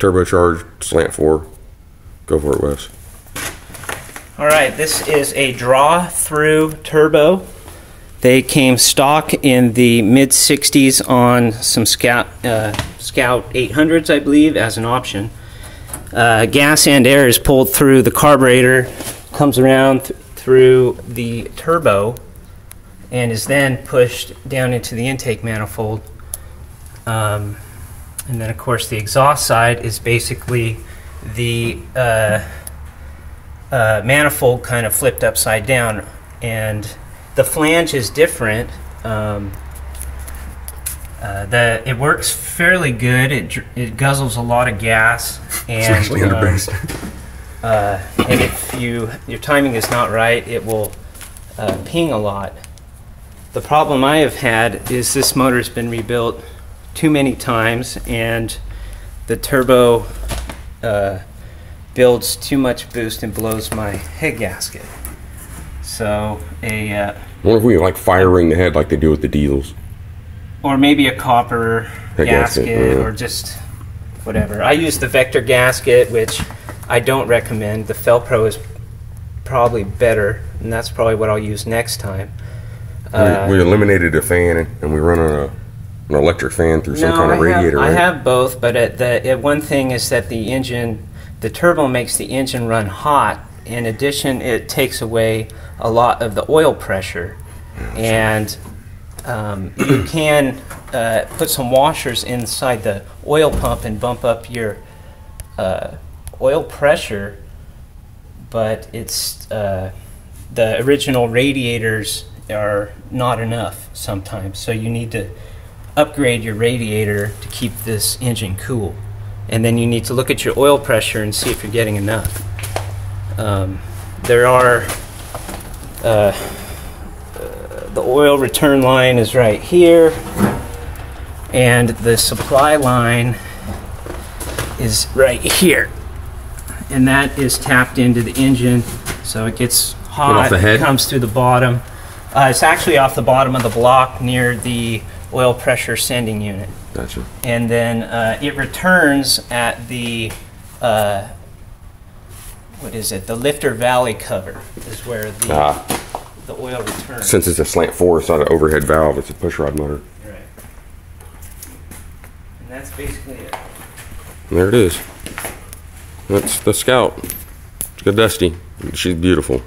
turbocharged slant four. Go for it, Wes. All right, this is a draw-through turbo. They came stock in the mid 60s on some Scout uh, Scout 800s, I believe, as an option. Uh, gas and air is pulled through the carburetor, comes around th- through the turbo, and is then pushed down into the intake manifold. Um, and then, of course, the exhaust side is basically the uh, uh, manifold kind of flipped upside down, and the flange is different. Um, uh, the it works fairly good. It, it guzzles a lot of gas, and um, uh, and if you your timing is not right, it will uh, ping a lot. The problem I have had is this motor's been rebuilt too many times, and the turbo uh, builds too much boost and blows my head gasket. So a uh, I wonder if we like firing the head like they do with the diesels. or maybe a copper Head gasket, gasket, or just whatever. I use the Victor gasket, which I don't recommend. The Felpro is probably better, and that's probably what I'll use next time. Uh, we, we eliminated a fan and, and we run on a, an electric fan through some no, kind of I have- radiator. I have both, but at the at one thing is that the engine, the turbo makes the engine run hot. In addition, it takes away a lot of the oil pressure, and um, you can uh, put some washers inside the oil pump and bump up your uh, oil pressure. But it's uh, the original radiators are not enough sometimes, so you need to upgrade your radiator to keep this engine cool. And then you need to look at your oil pressure and see if you're getting enough. Um, there are, uh, the oil return line is right here, and the supply line is right here. And that is tapped into the engine, so it gets hot. head? Comes through the bottom. Uh, it's actually off the bottom of the block near the oil pressure sending unit. Gotcha. And then uh, it returns at the, uh, what is it? The lifter valley cover is where the, Ah, the oil returns. since it's a slant four, it's not an overhead valve. It's a pushrod motor. Right. And that's basically it. And there it is. That's the Scout. It's got Dusty. She's beautiful.